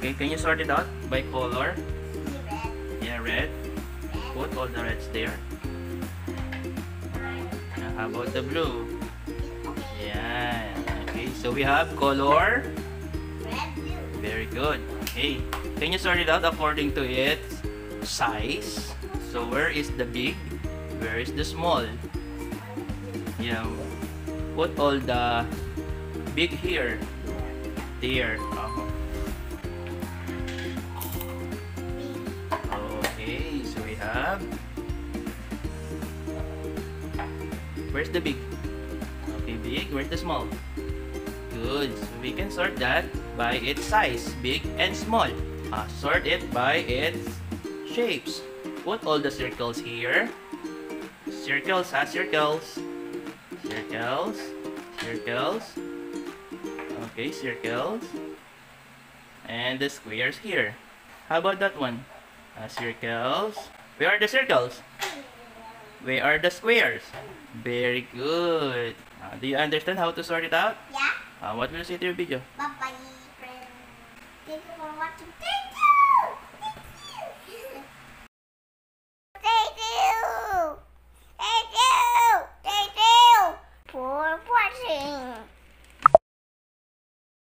Can you sort it out by color? Yeah, red. Put all the reds there. Uh, how about the blue? Yeah. Okay, so we have color. Red. Very good. Okay, can you sort it out according to its size? So where is the big? Where is the small? Yeah. Put all the big here. There. Uh-huh. Okay, have. Where's the big? Okay, big. Where's the small? Good. So we can sort that by its size, big and small. Uh, sort it by its shapes. Put all the circles here. Circles, ha? Circles. Circles. Circles. Okay, circles. And the squares here. How about that one? Uh, circles. We are the circles? We are the squares? Very good. Uh, do you understand how to sort it out? Yeah. Uh, what will you say to your video? Bye bye, friend. Thank you for watching. Thank you! Thank you! Thank you! Thank you for watching.